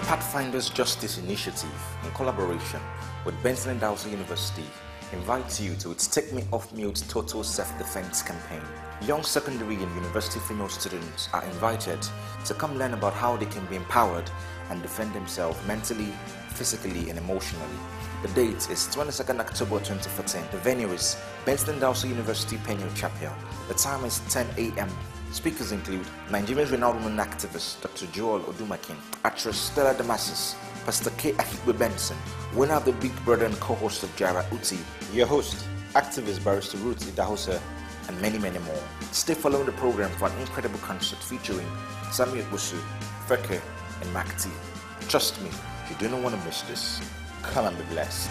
Pathfinders Justice Initiative, in collaboration with Benson Idahosa University, invites you to its Take Me Off Mute Total Self-Defense campaign. Young secondary and university female students are invited to come learn about how they can be empowered and defend themselves mentally, physically, and emotionally. The date is 22nd October 2014. The venue is Benson Idahosa University Penny Chapel. The time is 10 a.m. Speakers include Nigerian renowned women activist Dr. Joe Odumakin, actress Stella Damasus, Pastor K. Ahikwe Benson, winner of the Big Brother and co-host of Jara Uti, your host, activist Barrister Ruth Idahosa, and many, many more. Stay following the program for an incredible concert featuring Samuel Busu, Feke, and Makti. Trust me, you do not want to miss this. Come and be blessed.